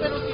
pero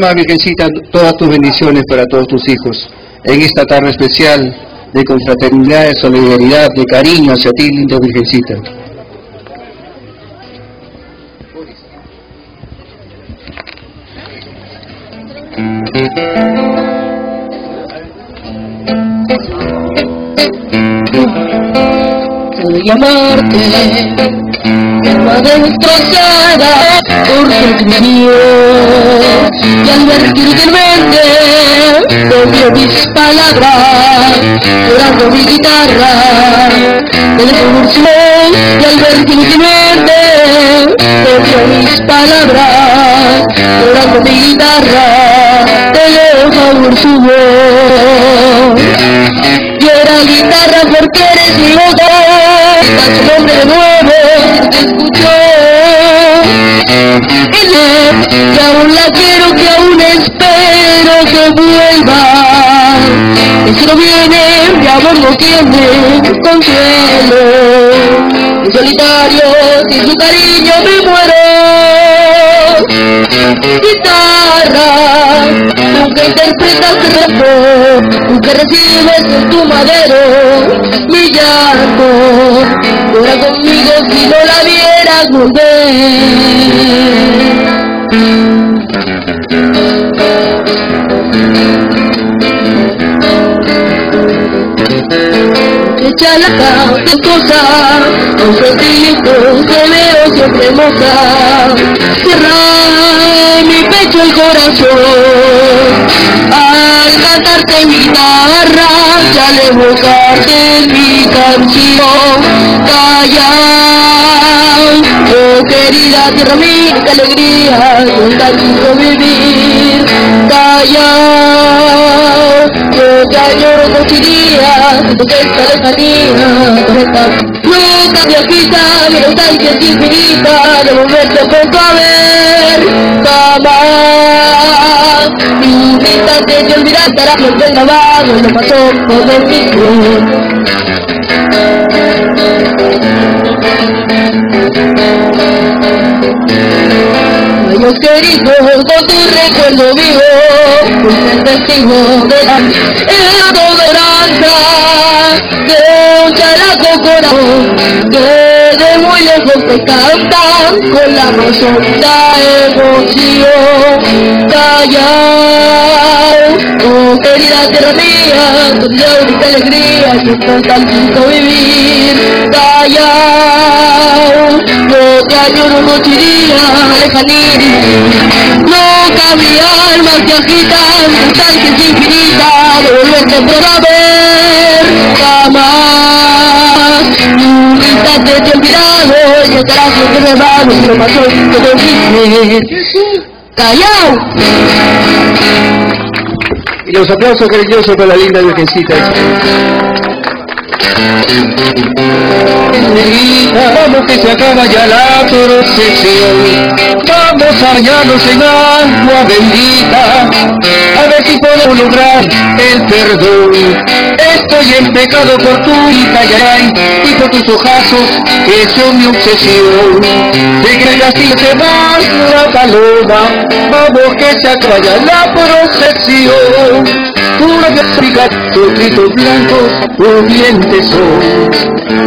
Amada Virgencita, todas tus bendiciones para todos tus hijos. En esta tarde especial de confraternidad, de solidaridad, de cariño hacia ti, linda Virgencita. Quiero llamarte, alma destrozada tu mío, y al ver firmemente copio mis palabras, llorando mi guitarra, me desenvolvió, y al ver firmemente copio mis palabras, llorando mi guitarra, te dejo por. Llora guitarra porque eres mi voz, su nombre de nuevo, te escuchó. Y aún la quiero, que aún espero que vuelva. Y si no viene, mi amor no tiene consuelo. En solitario, sin su cariño me muero. Guitarra, tú que interpretas amor, tú que recibes tu madero mi llanto, llora conmigo si no la vieras volver. Echa la casa cosa, con sentimientos que veo siempre hermosa. Corazón, al cantarte mi guitarra, y al evocarte mi canción. Calla, oh querida tierra mía, qué alegría, con tanto vivir. Calla, yo te añoro noche día, porque esta lejanía, con esta loca viajita, mi nostalgia es infinita, de volverte pronto a ver, jamás, ni un instante te olvidarás, lo que grabado, lo pasó por cruz. Dios querido, con tu recuerdo vivo, pues el testigo de la toleranza, de un chalaco corazón, que de muy lejos te cantan con la más honda emoción. Callao, oh querida tierra mía, con única alegría, que con tanto vivir. Callao, yo te añoro noche y lejanía, Loca mi alma que agita, nostalgia es infinita, de volverte a ver jamás. Instante te he olvidado, y estarás siempre de mano, lo pasó que te dije. ¡Callao! Y los aplausos cariñosos para la linda virgencita. Vamos que se acaba ya la procesión. Vamos a bañarnos en agua bendita. A ver si podemos lograr el perdón. Estoy en pecado por tu hija Yaray y por tus ojazos que son mi obsesión. De que el castillo se va la paloma. Vamos que se acaba ya la procesión. Puro que explica tus gritos blancos, tus dientes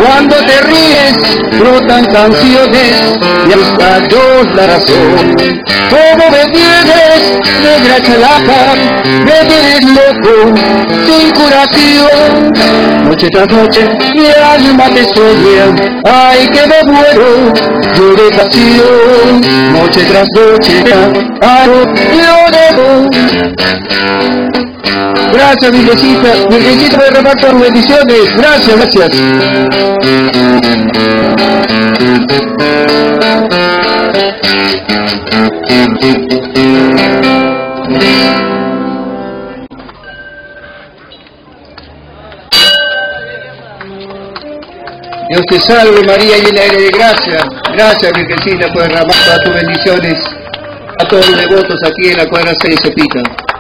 Cuando te ríes, brotan canciones y hasta yo la razón. Como me tienes, negra chalaca, me tienes loco, sin curación. Noche tras noche, mi alma te sueña, ay que me muero, yo de. Noche tras noche, ay, yo debo. Gracias, Virgencita. Virgencita de reparto bendiciones. Gracias, gracias. Dios te salve María, llena eres de gracia. Gracias Virgencita por derramar todas tus bendiciones a todos los devotos aquí en la cuadra 6 de Cepita.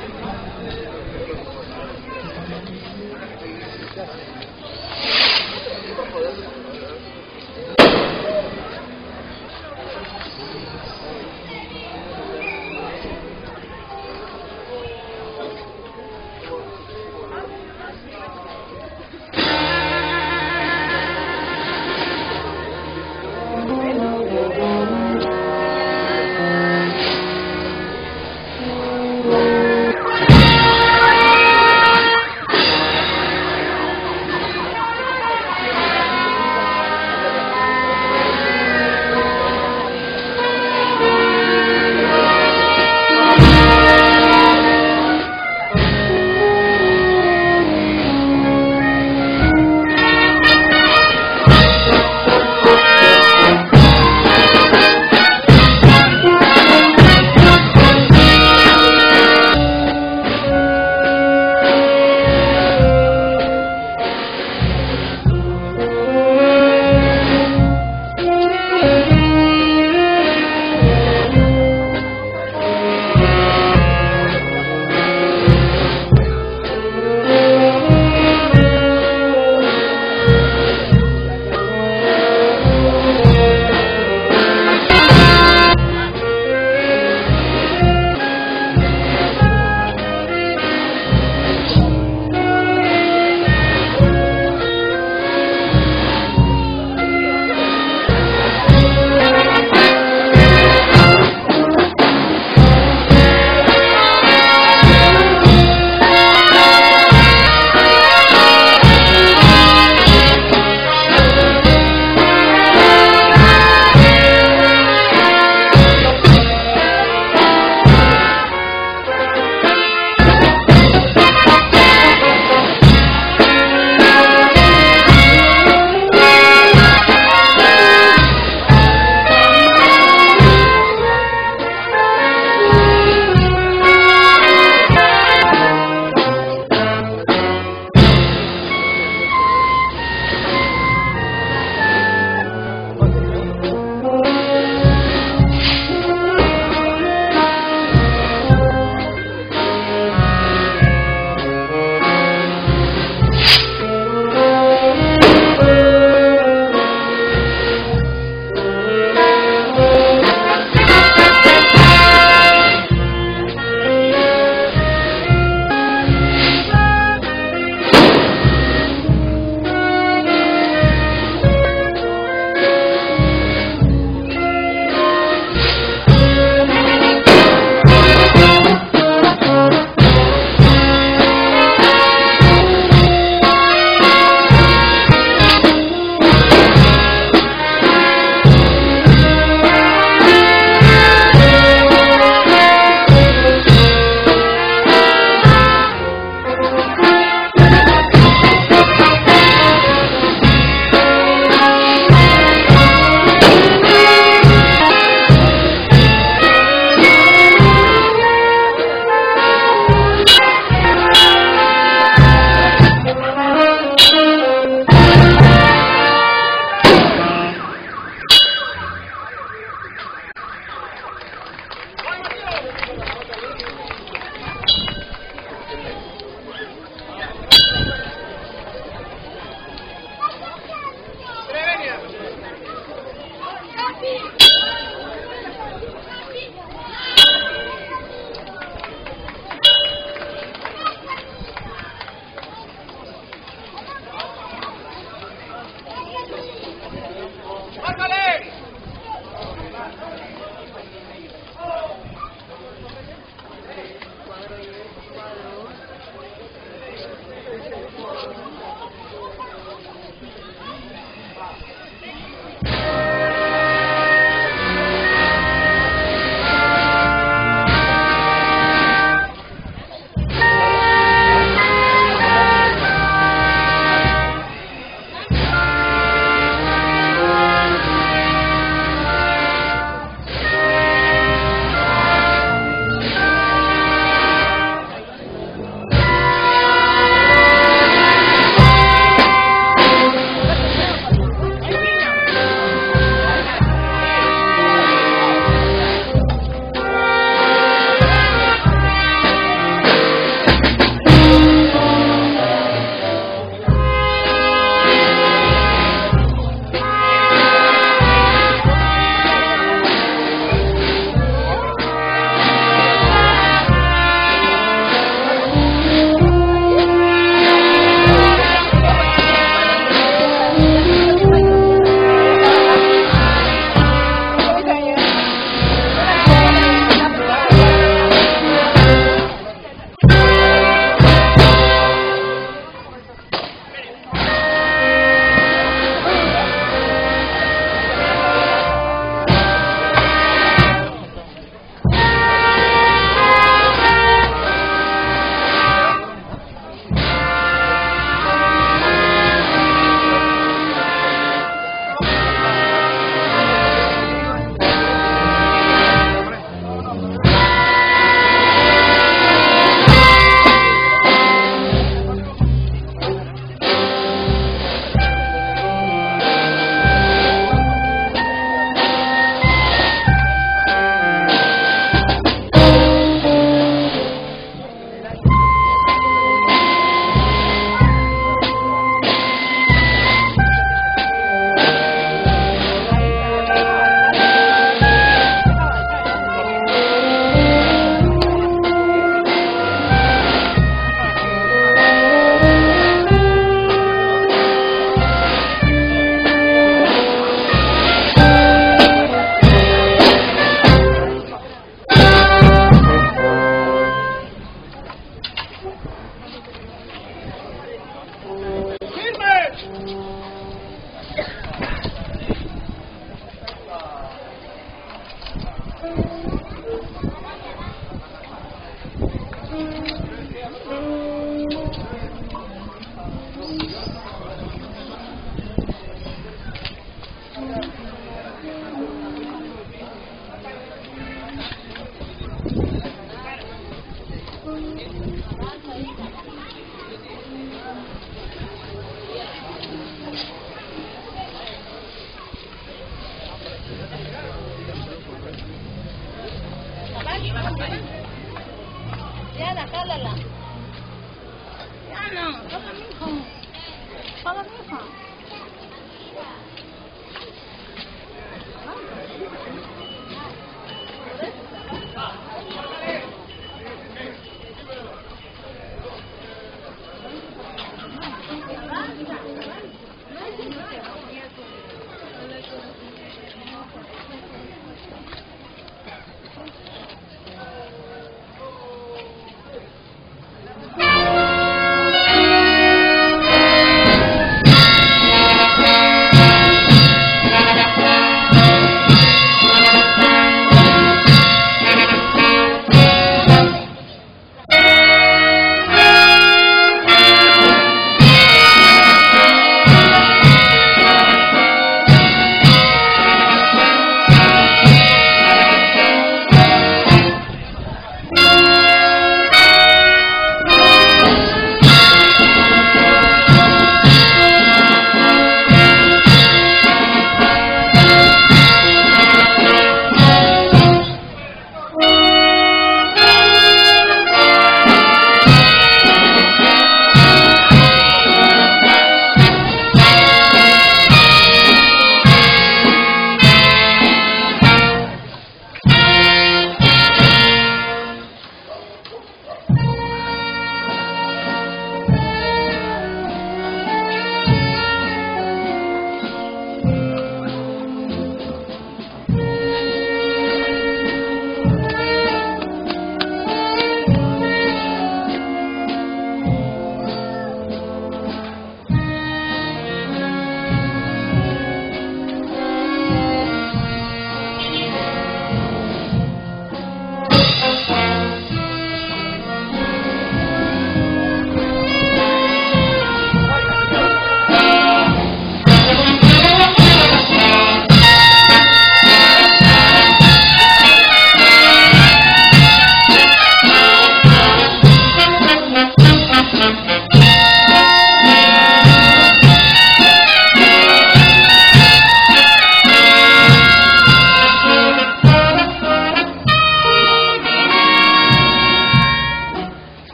「ありがとうございます」